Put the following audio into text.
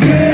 Yeah.